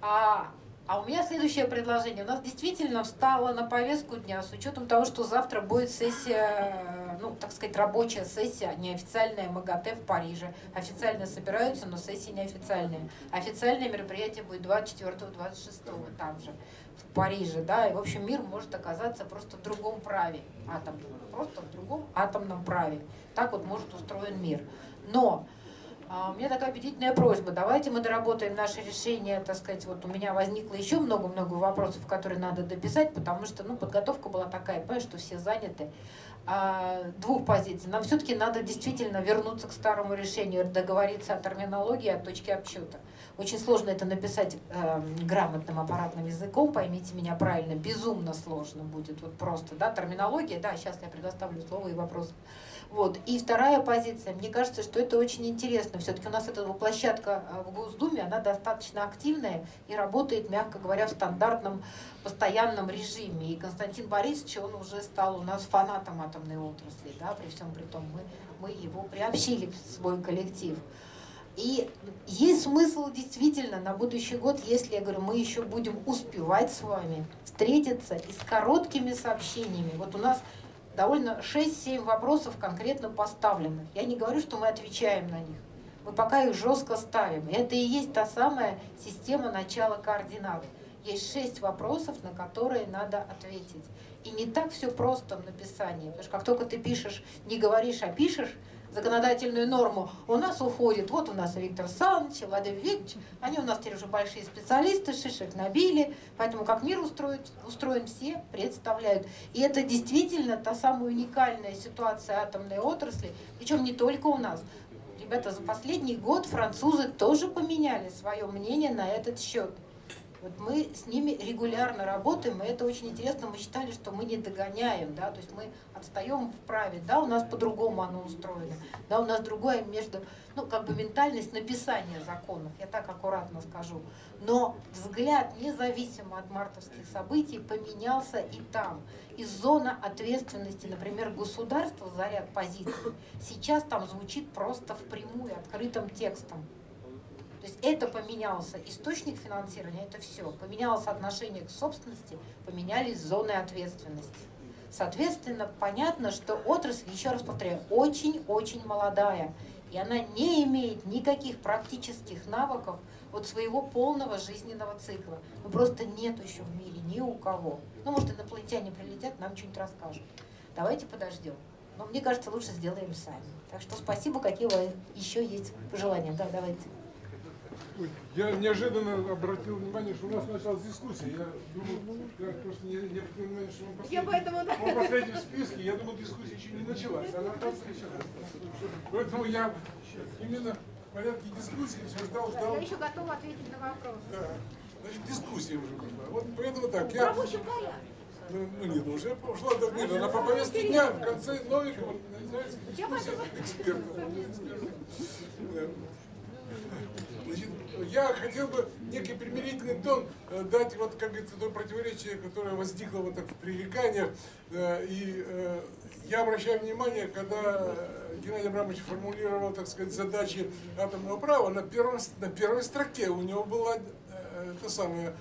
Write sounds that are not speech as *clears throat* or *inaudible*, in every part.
А, а у меня следующее предложение. У нас действительно встало на повестку дня с учетом того, что завтра будет сессия, ну, так сказать, рабочая сессия, неофициальная МАГАТЭ в Париже. Официально собираются, но сессия неофициальная. Официальное мероприятие будет 24-26 там же, в Париже. Да? И, в общем, мир может оказаться просто в другом праве атомном. Просто в другом атомном праве. Так вот может устроен мир. Но а, у меня такая аппетитная просьба. Давайте мы доработаем наше решение, так сказать, вот у меня возникло еще много-много вопросов, которые надо дописать, потому что, ну, подготовка была такая, понимаешь, что все заняты. А, двух позиций. Нам все-таки надо действительно вернуться к старому решению, договориться о терминологии, о точке обсчета. Очень сложно это написать э, грамотным аппаратным языком, поймите меня правильно, безумно сложно будет, вот просто, да, терминология, да, сейчас я предоставлю слово и вопрос. Вот. И вторая позиция, мне кажется, что это очень интересно. Все-таки у нас эта площадка э, в Госдуме, она достаточно активная и работает, мягко говоря, в стандартном постоянном режиме. И Константин Борисович, он уже стал у нас фанатом атомной отрасли, да, при всем при том, мы, мы его приобщили в свой коллектив. И есть смысл действительно на будущий год, если, я говорю, мы еще будем успевать с вами встретиться и с короткими сообщениями. Вот у нас довольно 6-7 вопросов конкретно поставленных. Я не говорю, что мы отвечаем на них. Мы пока их жестко ставим. И это и есть та самая система начала координат. Есть шесть вопросов, на которые надо ответить. И не так все просто в написании. Потому что как только ты пишешь, не говоришь, а пишешь, законодательную норму, у нас уходит, вот у нас Виктор Саныч, Владимир Викторович, они у нас теперь уже большие специалисты, шишек набили, поэтому как мир устроить, устроен все представляют. И это действительно та самая уникальная ситуация атомной отрасли, причем не только у нас. Ребята, за последний год французы тоже поменяли свое мнение на этот счет. Вот мы с ними регулярно работаем, и это очень интересно. Мы считали, что мы не догоняем, да, то есть мы отстаем в праве, да, у нас по-другому оно устроено, да, у нас другое между, ну, как бы ментальность написания законов, я так аккуратно скажу. Но взгляд, независимо от мартовских событий, поменялся и там. И зона ответственности, например, государства за ряд позиций, сейчас там звучит просто впрямую, открытым текстом. То есть это поменялся источник финансирования, это все. Поменялось отношение к собственности, поменялись зоны ответственности. Соответственно, понятно, что отрасль, еще раз повторяю, очень-очень молодая. И она не имеет никаких практических навыков от своего полного жизненного цикла. Ну просто нет еще в мире ни у кого. Ну, может, инопланетяне прилетят, нам что-нибудь расскажут. Давайте подождем. Но мне кажется, лучше сделаем сами. Так что спасибо, какие у вас еще есть пожелания. Да, давайте. Я неожиданно обратил внимание, что у нас началась дискуссия. Я думал, я просто не, не обратил внимание, что он последний, я поэтому, он последний в списке. Я думал, дискуссия еще не началась. Она началась. Поэтому я именно в порядке дискуссии все ждал, ждал. Я еще готова ответить на вопрос. Да. Значит, дискуссия уже пошла. Вот поэтому так. Я... Ну, ну нет, уже пошла да, нет, она по повестке дня в конце Новикова дискуссия экспертов. Значит, я хотел бы некий примирительный тон э, дать, вот, как говорится, то противоречие, которое возникло вот так в пререканиях. Э, и э, я обращаю внимание, когда Геннадий Абрамович формулировал, так сказать, задачи атомного права, на, первом, на первой строке у него была это самое,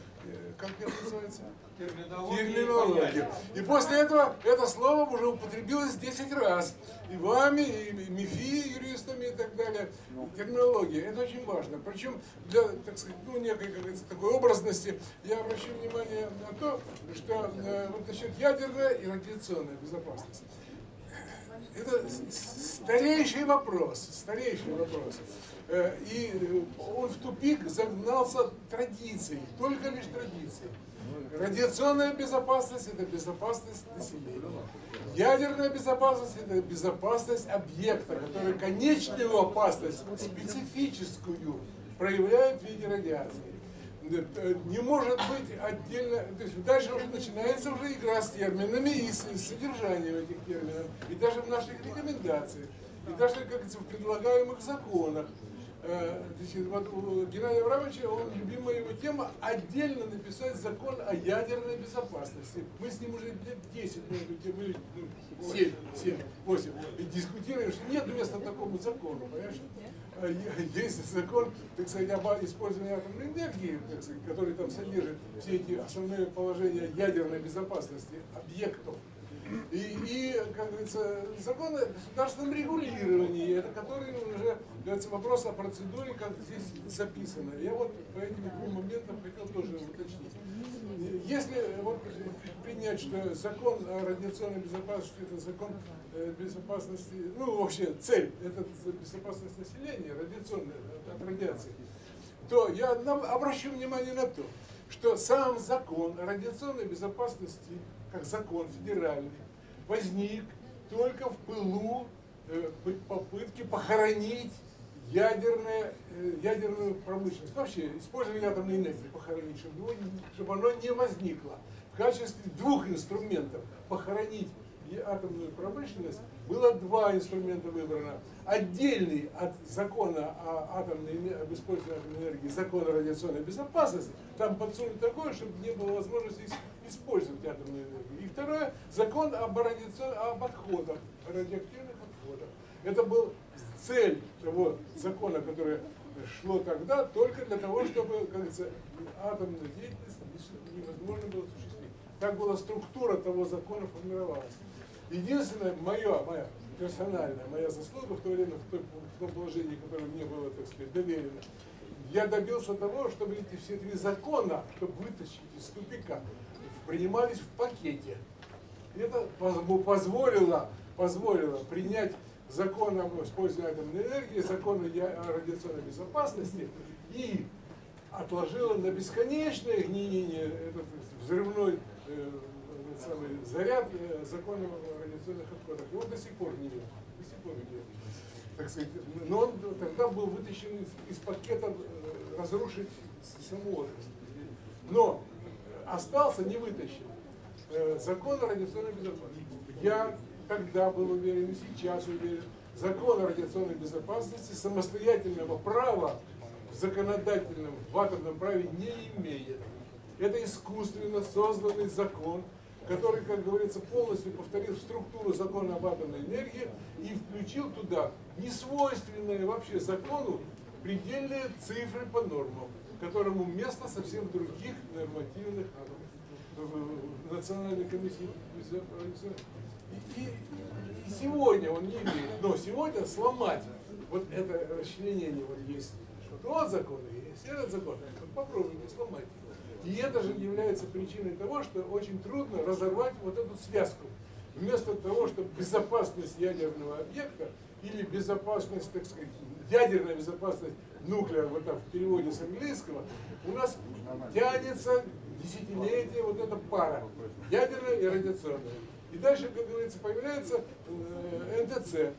как это называется? Терминология. Терминология. И после этого это слово уже употребилось 10 раз. И вами, и МИФИ, юристами и так далее. Терминология. Это очень важно. Причем для, так сказать, ну, некой, такой образности я обращаю внимание на то, что э, вот насчет ядерная и радиационная безопасность. Это старейший вопрос, старейший вопрос. Э, и он в тупик загнался традицией, только лишь традицией. Радиационная безопасность – это безопасность населения. Ядерная безопасность – это безопасность объекта, который конечную опасность, специфическую, проявляет в виде радиации. Не может быть отдельно, то есть дальше уже начинается уже игра с терминами и с, содержанием этих терминов. И даже в наших рекомендациях, и даже, как говорится, в предлагаемых законах. Э, значит, вот у Геннадия Абрамовича, он любимая его тема, отдельно написать закон о ядерной безопасности. Мы с ним уже лет 10 на эту тему, или ну, 7, 7, 8, дискутируем, что нет места такому закону, понимаешь? А есть закон, так сказать, об использовании атомной энергии, так сказать, который там содержит все эти основные положения ядерной безопасности объектов. И, и, как говорится, закон о государственном регулировании, это который уже, говорится, вопрос о процедуре, как здесь записано. Я вот по этим двум моментам хотел тоже уточнить. Если вот принять, что закон о радиационной безопасности, это закон э, безопасности, ну вообще цель, это безопасность населения, радиационная, от радиации, то я обращу внимание на то, что сам закон о радиационной безопасности как закон федеральный, возник только в пылу э, попытки похоронить ядерное, э, ядерную промышленность. Вообще, использование атомной энергии похоронить, чтобы, его, чтобы оно не возникло. В качестве двух инструментов похоронить атомную промышленность было два инструмента выбрано. Отдельный от закона о атомной, об использовании атомной энергии, закон о радиационной безопасности, там подсунуть такое, чтобы не было возможности использовать атомную энергию. И второе, закон об, об отходах, радиоактивных отходах. Это был цель того закона, который шло тогда, только для того, чтобы, как говорится, атомную деятельность невозможно было осуществить. Так была структура того закона формировалась. Единственное, мое, моя персональная, моя заслуга в то время, в, том положении, которое мне было, так сказать, доверено, я добился того, чтобы эти все три закона, чтобы вытащить из тупика, принимались в пакете. Это позволило, позволило принять закон об использовании атомной энергии, закон о радиационной безопасности и отложило на бесконечное гниение этот взрывной э, самый заряд э, закона о радиационных отходах. Он до сих пор не идет. До сих пор идет. Так сказать, но он тогда был вытащен из, из пакета э, разрушить саму. Но остался не вытащен. Э, закон о радиационной безопасности. Я тогда был уверен и сейчас уверен, закон о радиационной безопасности самостоятельного права в законодательном, в атомном праве не имеет. Это искусственно созданный закон, который, как говорится, полностью повторил структуру закона об атомной энергии и включил туда несвойственные вообще закону предельные цифры по нормам которому место совсем других нормативных в Национальной комиссии. И, и, сегодня он не имеет, но сегодня сломать вот это расчленение, вот есть тот закон, есть этот закон, вот попробуйте сломать. И это же является причиной того, что очень трудно разорвать вот эту связку. Вместо того, чтобы безопасность ядерного объекта или безопасность, так сказать, ядерная безопасность нуклеар, вот так в переводе с английского, у нас тянется десятилетие вот эта пара, ядерная и радиационная. И дальше, как говорится, появляется э, НТЦ.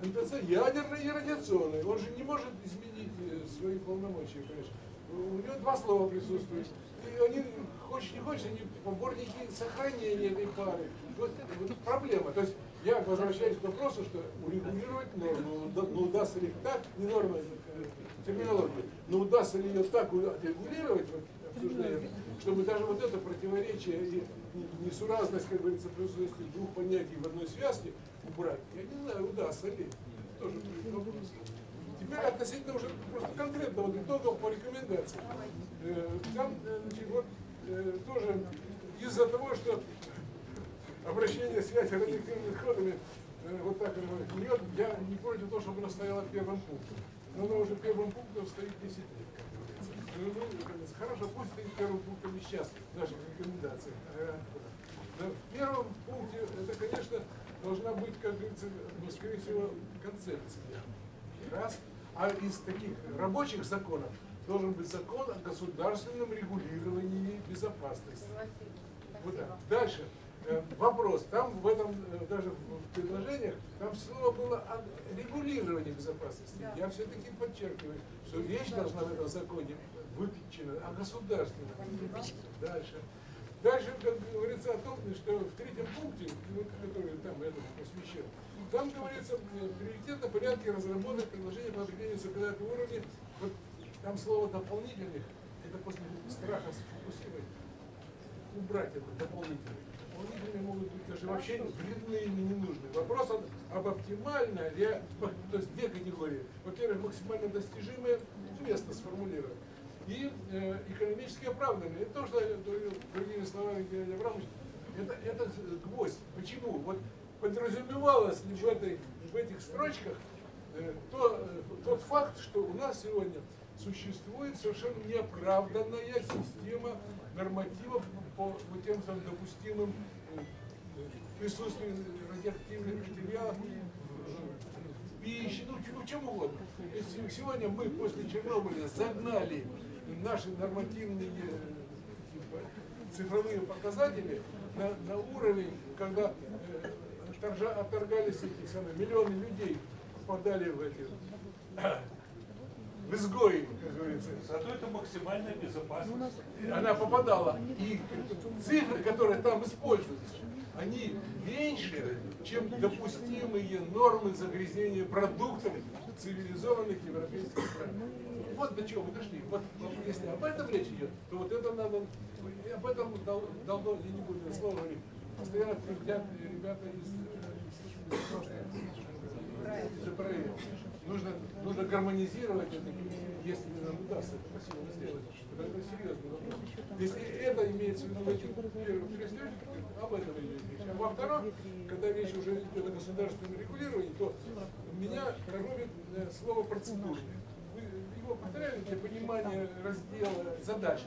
НТЦ ядерный и радиационный. Он же не может изменить э, свои полномочия, конечно. У него два слова присутствуют. И они, хочешь не хочешь, они поборники сохранения этой пары. Вот, вот проблема. То есть я возвращаюсь к вопросу, что урегулировать норму, но ну, удастся ли так, не норма, э, терминология, но удастся ли ее так отрегулировать, обсуждаем, чтобы даже вот это противоречие и несуразность, как говорится, присутствие двух понятий в одной связке убрать. Я не знаю, удастся ли. Тоже вопрос. Теперь относительно уже просто конкретно вот итогов по рекомендациям. Э, там, э, значит, вот тоже из-за того, что обращение связи радиоактивными отходами, э, вот так идет, я не против того, чтобы оно стояло первым пунктом. Но оно уже первым пунктом стоит 10 лет, как говорится. Хорошо, пусть стоит первым пунктом и сейчас в наших рекомендациях. Э, Но в первом пункте это, конечно, должна быть, как говорится, ну, скорее всего, концепция. Раз. А из таких рабочих законов должен быть закон о государственном регулировании безопасности. Вот так. Дальше. Э, вопрос. Там в этом, э, даже в предложениях, там слово было о регулировании безопасности. Да. Я все-таки подчеркиваю, что речь должна в этом законе выпечена о государственном. Дальше. Дальше как говорится о том, что в третьем пункте, ну, который там этому посвящен, там говорится э, приоритетно порядке разработок предложения по определению законодательного уровня. Вот там слово дополнительных, это после страха сфокусировать, убрать это дополнительных. Дополнительные могут быть даже вообще вредные или ненужные. Вопрос об, оптимально, ре- *laughs* то есть две категории. Во-первых, максимально достижимое место сформулировать. И э, экономически оправданные. Это то, что другими словами Геннадий Абрамович, это, это гвоздь. Почему? Вот подразумевалось ли в, этой, в этих строчках э, то, э, тот факт, что у нас сегодня существует совершенно неоправданная система нормативов по вот тем самым допустимым э, э, присутствию радиоактивных материалов в пище, ну, ч- ну, чем угодно. Сегодня мы после Чернобыля загнали наши нормативные э, типа, цифровые показатели на, на уровень, когда э, отторжа- отторгались эти самые миллионы людей, попадали в эти в изгои, как говорится. Зато это максимальная безопасность. Она попадала. И цифры, которые там используются, они меньше, чем допустимые нормы загрязнения продуктов цивилизованных европейских стран. Вот до чего мы дошли. Вот, если об этом речь идет, то вот это надо, об этом дал- давно, я не буду слово говорить, постоянно твердят ребята из, э, из из. Нужно, нужно гармонизировать это, если нам удастся это красиво сделать. Это, серьезный вопрос. Если это имеется в виду в этих первых трех строчках, об этом идет речь. А во втором, когда речь уже идет о государственном регулировании, то меня коробит э, слово процедурное. Для понимания раздела задач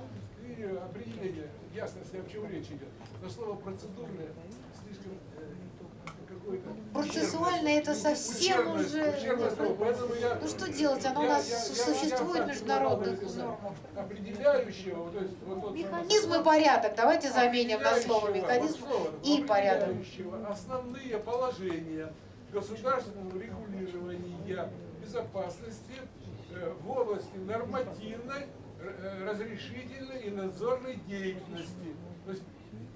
и определения ясности, о чем речь идет. Но слово процедурное слишком э, какое-то Процессуальное это совсем ущербное- уже- ущербное слово. Поэтому я- Ну что делать? Оно у я- нас я- существует я международных нормах. Определяющего, вот, то есть, вот, самый- Механизм и порядок. Давайте заменим на слово механизм вот слово, и порядок. Основные положения государственного регулирования безопасности в области нормативной, э, разрешительной и надзорной деятельности. То есть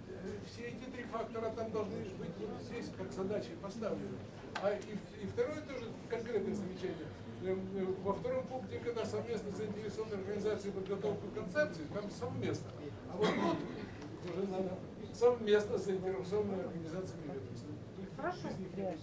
э, все эти три фактора там должны быть здесь как задачи поставлены. А и, и второе тоже конкретное замечание. Э, Во втором пункте, когда совместно заинтересованные организации подготовку концепции, там совместно. А вот тут уже надо совместно с заинтересованными организациями ведомств. Тут Хорошо, без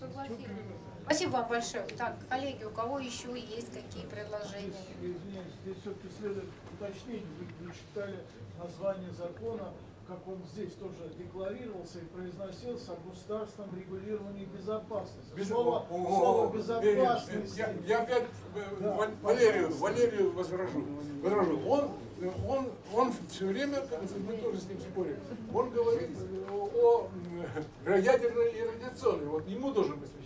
не. Спасибо вам большое. Так, коллеги, у кого еще есть какие предложения? Здесь, извиняюсь, здесь все-таки следует уточнить, вы, вы читали название закона, как он здесь тоже декларировался и произносился о государственном регулировании безопасности. Без- Слово, О, слово о, безопасности. Я, я опять э, Да. Валерию, Валерию возражу. возражу. Он, э, он, он все время, мы тоже с ним спорим, он говорит э, о, о м, ядерной и радиационной. Вот ему тоже посвящен.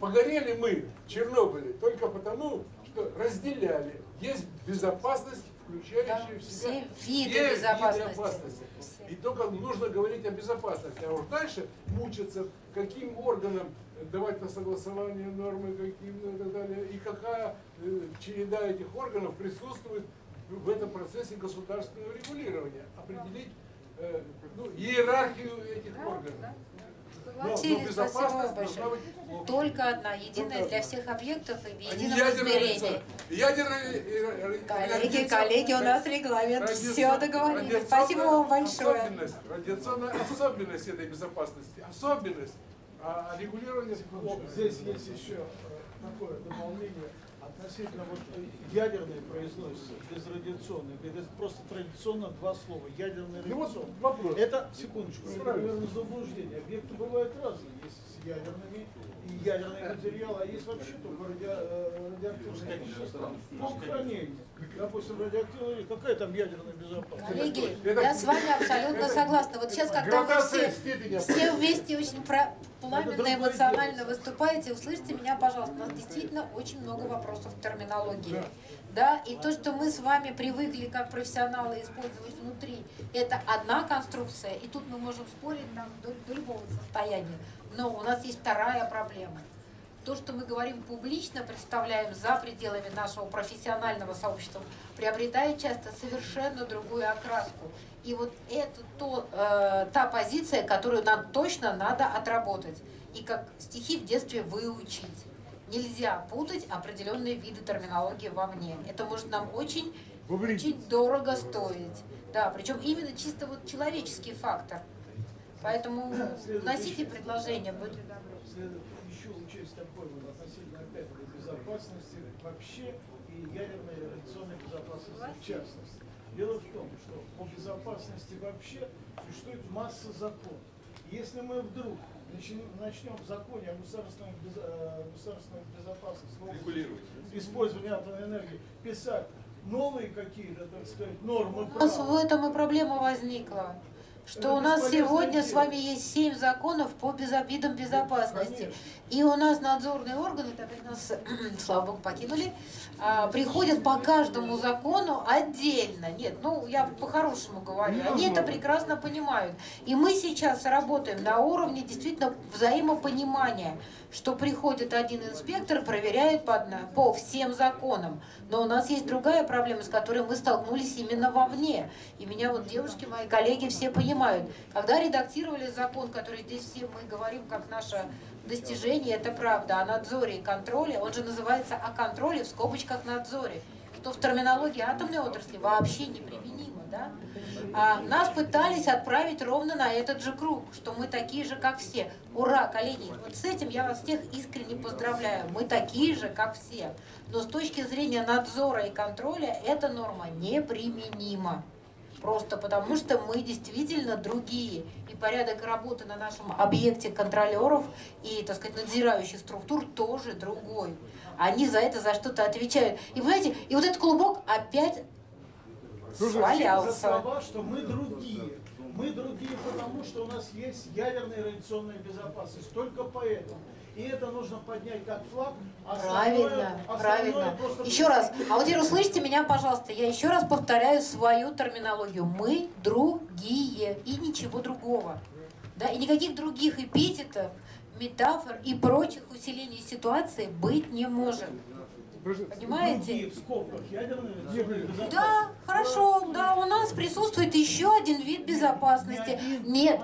Погорели мы в Чернобыле только потому, что разделяли. Есть безопасность, включающая в себя все виды все безопасности. опасности. Все. И только нужно говорить о безопасности. А уж дальше мучиться, каким органам давать на согласование нормы, каким ну, и так далее, и какая э, череда этих органов присутствует в этом процессе государственного регулирования. Определить э, ну, иерархию этих органов. Но, но Согласились, спасибо большое. быть Только одна, единая Только для всех объектов и в а не едином ядерная измерении. радиация. Ядерная и ра- Коллеги, коллеги, у нас регламент. Все договорились. Спасибо вам большое. Особенность, радиационная особенность этой безопасности. Особенность. А регулирование Секундочку, Здесь есть еще э, такое дополнение относительно вот ядерный произносится, безрадиационный. Это просто традиционно два слова. Ядерный Ну вот вопрос. Это, секундочку, это, наверное, заблуждение. Объекты бывают разные. Есть с ядерными ядерный материал, а есть вообще только радио, э, радиоактивные вещества. Ну, хранение. Допустим, радиоактивное, какая там ядерная безопасность? Коллеги, Это- я с вами абсолютно это- согласна. Вот сейчас, когда вы все, все вместе очень про- пламенно, эмоционально выступаете, услышьте меня, пожалуйста. У нас действительно очень много вопросов к терминологии. Да. Да, и то, что мы с вами привыкли как профессионалы использовать внутри, это одна конструкция, и тут мы можем спорить там, до, до любого состояния. Но у нас есть вторая проблема. то, что мы говорим публично, представляем за пределами нашего профессионального сообщества, приобретает часто совершенно другую окраску. И вот это то, э, та позиция, которую нам точно надо отработать. И как стихи в детстве выучить. Нельзя путать определенные виды терминологии вовне. Это может нам очень, очень дорого стоить. Да, причем именно чисто вот человеческий фактор. Поэтому носите предложение. Еще учесть такой вот относительно опять безопасности вообще и ядерной радиационной безопасности в частности. Дело в том, что по безопасности вообще существует масса законов. Если мы вдруг начнем в законе о государственной, э, государственной безопасности, использовании атомной энергии, писать новые какие-то, так сказать, нормы У нас в этом и проблема возникла что у нас сегодня с вами есть семь законов по видам безопасности. И у нас надзорные органы, так как нас, *clears throat* слава богу, покинули, а, приходят по каждому закону отдельно. Нет, ну я по-хорошему говорю, они это прекрасно понимают. И мы сейчас работаем на уровне действительно взаимопонимания, что приходит один инспектор, проверяет по, по всем законам. Но у нас есть другая проблема, с которой мы столкнулись именно вовне. И меня вот девушки, мои коллеги все понимают. Когда редактировали закон, который здесь все мы говорим, как наше достижение, это правда, о надзоре и контроле, он же называется о контроле в скобочках надзоре, что в терминологии атомной отрасли вообще неприменимо. Да? А нас пытались отправить ровно на этот же круг, что мы такие же, как все. Ура, коллеги! Вот с этим я вас всех искренне поздравляю. Мы такие же, как все. Но с точки зрения надзора и контроля эта норма неприменима. Просто потому что мы действительно другие. И порядок работы на нашем объекте контролеров и, так сказать, надзирающих структур тоже другой. Они за это за что-то отвечают. И, понимаете, и вот этот клубок опять свалялся. За слова, что мы другие. Мы другие потому, что у нас есть ядерная радиационная безопасность. Только поэтому. И это нужно поднять как флаг. А правильно, правильно. Еще раз. А вот теперь услышьте меня, пожалуйста. Я еще раз повторяю свою терминологию. Мы другие и ничего другого. Да, и никаких других эпитетов, метафор и прочих усилений ситуации быть не может. Понимаете? Да, хорошо, да, у нас присутствует еще один вид безопасности. Нет.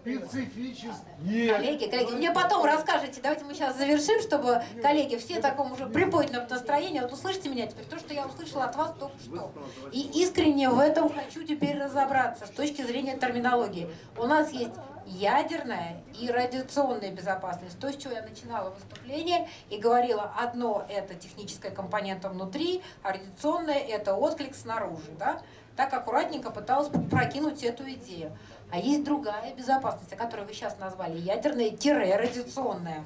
Специфический. Нет. Коллеги, коллеги, мне потом расскажете, давайте мы сейчас завершим, чтобы коллеги все в таком уже приподнятом настроении, вот услышите меня теперь, то, что я услышала от вас только что. И искренне в этом хочу теперь разобраться с точки зрения терминологии. У нас есть ядерная и радиационная безопасность. То, с чего я начинала выступление и говорила, одно это техническая компонента внутри, а радиационная это отклик снаружи. Да? Так аккуратненько пыталась прокинуть эту идею. А есть другая безопасность, о которой вы сейчас назвали, ядерная-радиационная.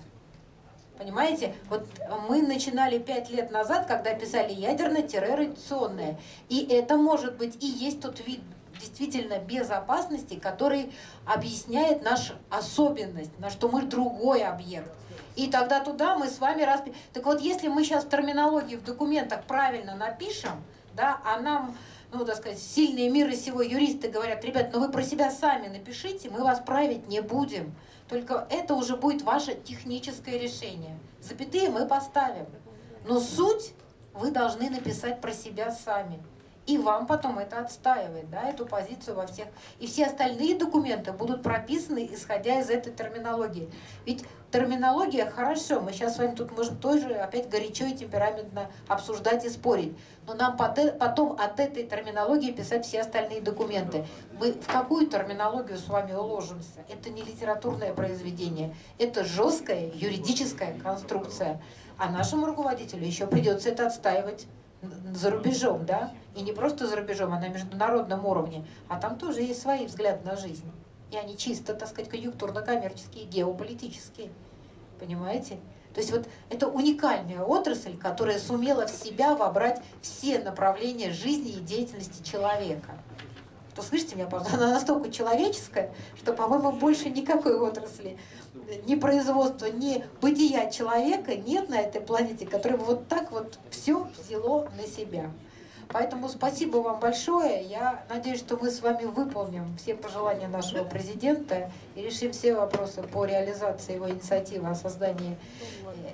Понимаете? Вот мы начинали пять лет назад, когда писали ядерно-радиационное. И это может быть и есть тот вид действительно безопасности, который объясняет нашу особенность, на что мы другой объект. И тогда туда мы с вами раз... Так вот, если мы сейчас терминологию в документах правильно напишем, да, а нам, ну, так сказать, сильные миры сего юристы говорят, ребят, ну вы про себя сами напишите, мы вас править не будем. Только это уже будет ваше техническое решение. Запятые мы поставим. Но суть вы должны написать про себя сами. И вам потом это отстаивает, да, эту позицию во всех. И все остальные документы будут прописаны, исходя из этой терминологии. Ведь терминология хорошо, мы сейчас с вами тут можем тоже опять горячо и темпераментно обсуждать и спорить. Но нам потом от этой терминологии писать все остальные документы. Мы в какую терминологию с вами уложимся? Это не литературное произведение, это жесткая юридическая конструкция. А нашему руководителю еще придется это отстаивать за рубежом, да, и не просто за рубежом, а на международном уровне, а там тоже есть свои взгляды на жизнь. И они чисто, так сказать, конъюнктурно-коммерческие, геополитические. Понимаете? То есть вот это уникальная отрасль, которая сумела в себя вобрать все направления жизни и деятельности человека. То слышите меня, пожалуйста, она настолько человеческая, что, по-моему, больше никакой отрасли ни производства, ни бытия человека нет на этой планете, который бы вот так вот все взяло на себя. Поэтому спасибо вам большое. Я надеюсь, что мы с вами выполним все пожелания нашего президента и решим все вопросы по реализации его инициативы о создании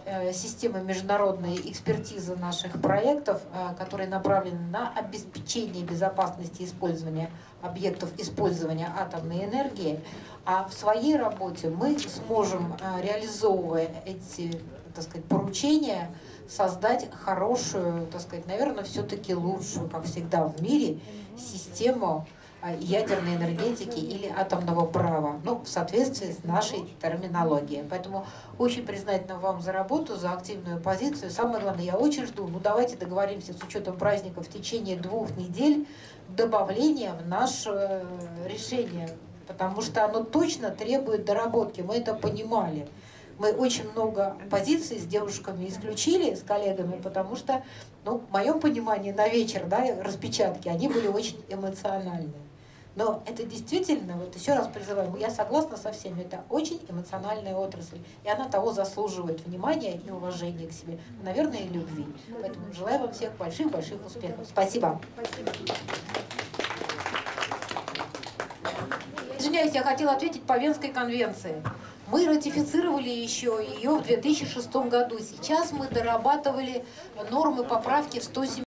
э, системы международной экспертизы наших проектов, э, которые направлены на обеспечение безопасности использования объектов использования атомной энергии. А в своей работе мы сможем, э, реализовывая эти так сказать, поручения, создать хорошую, так сказать, наверное, все-таки лучшую, как всегда в мире, систему а, ядерной энергетики или атомного права, ну, в соответствии с нашей терминологией. Поэтому очень признательна вам за работу, за активную позицию. Самое главное, я очень жду, ну, давайте договоримся с учетом праздника в течение двух недель добавления в наше решение, потому что оно точно требует доработки, мы это понимали мы очень много позиций с девушками исключили, с коллегами, потому что, ну, в моем понимании, на вечер, да, распечатки, они были очень эмоциональные. Но это действительно, вот еще раз призываю, я согласна со всеми, это очень эмоциональная отрасль, и она того заслуживает внимания и уважения к себе, наверное, и любви. Поэтому желаю вам всех больших-больших успехов. Спасибо. Спасибо. Извиняюсь, я хотела ответить по Венской конвенции. Мы ратифицировали еще ее в 2006 году. Сейчас мы дорабатывали нормы поправки в 170